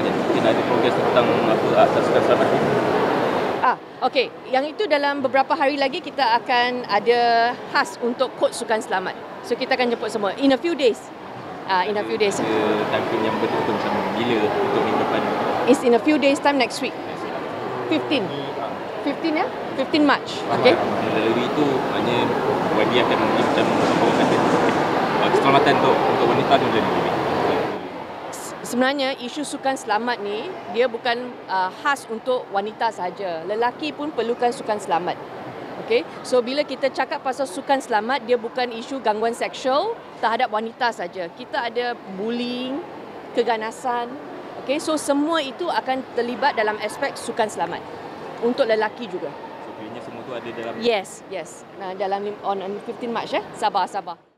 Lah, agaknya mungkin ada progres tentang apa atas keselamatan. lagi. Ah, okey. Yang itu dalam beberapa hari lagi kita akan ada khas untuk kod sukan selamat. So kita akan jemput semua in a few days. Ah, in a few days. Ada timeframe yang betul-betul sama bila untuk minggu depan? It's in a few days time next week. 15. 15 ya? 15 March. Okey. Lalu itu maknanya YB akan mungkin macam apa kata keselamatan untuk, untuk wanita tu jadi sebenarnya isu sukan selamat ni dia bukan uh, khas untuk wanita saja. Lelaki pun perlukan sukan selamat. Okay, so bila kita cakap pasal sukan selamat, dia bukan isu gangguan seksual terhadap wanita saja. Kita ada bullying, keganasan. Okay, so semua itu akan terlibat dalam aspek sukan selamat untuk lelaki juga. So, semua tu ada dalam Yes, yes. Nah, dalam on 15 March eh. Sabar, sabar.